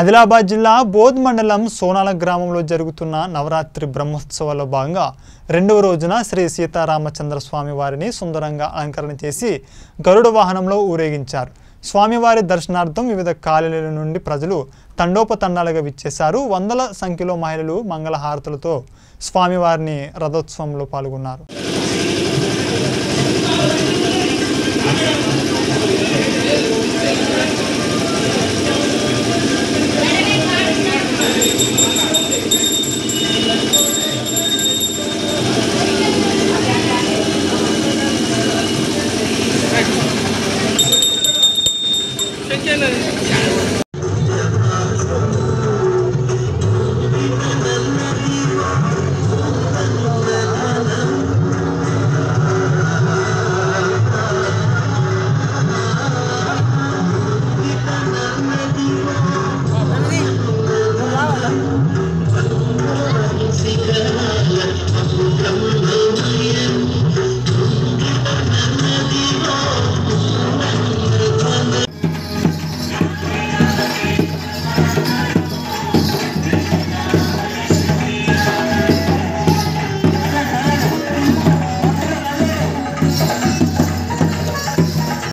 ఆదిలాబాద్ జిల్లా బోధ్ మండలం సోనాల గ్రామంలో జరుగుతున్న నవరాత్రి బ్రహ్మోత్సవాల్లో భాగంగా రెండవ రోజున శ్రీ సీతారామచంద్ర స్వామి వారిని సుందరంగా అలంకరణ చేసి గరుడ వాహనంలో ఊరేగించారు. స్వామివారి దర్శనార్థం వివిధ కాలనీల నుండి ప్రజలు తండోపతండాలుగా విచ్చేశారు. వందల సంఖ్యలో మహిళలు మంగళహారతులతో స్వామివారిని రథోత్సవంలో పాల్గొన్నారు. 天天的。